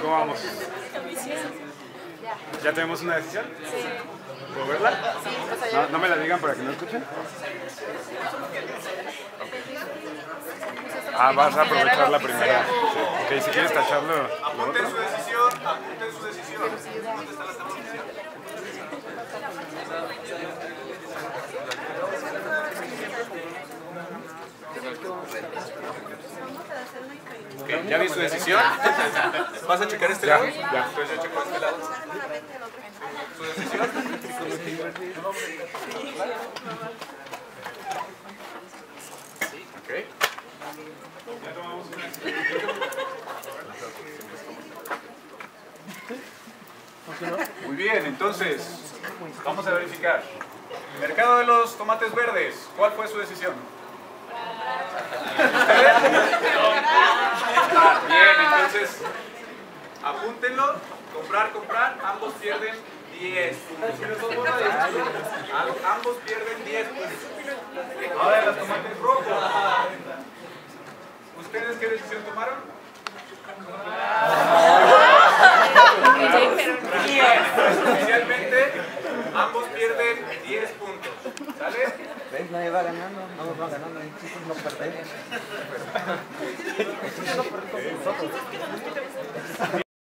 ¿Cómo vamos? Ya. ¿Ya tenemos una decisión? ¿Puedo verla? No, me la digan para que no escuchen. Ah, vas a aprovechar la primera. Si quieres tacharlo. lo Apunten su decisión, apunten su decisión. ¿Dónde está la decisión? ¿Ya vi su decisión? ¿Vas a checar este Ya, lado? ya. Yo checo este lado. ¿Su decisión? Ok. Muy bien, entonces, vamos a verificar. Mercado de los tomates verdes, ¿cuál fue su decisión? ¿Ustedes? Ah, Bien, entonces, apúntenlo, comprar, comprar, ambos pierden 10 puntos. Am- Ambos pierden 10 puntos. Ahora los tomates rojos. ¿Ustedes qué decisión tomaron? Oficialmente, ambos pierden 10 puntos. ¿Sale? ¿Ves? Nadie va ganando, vamos va ganando, no perder. ちょっと待ってください。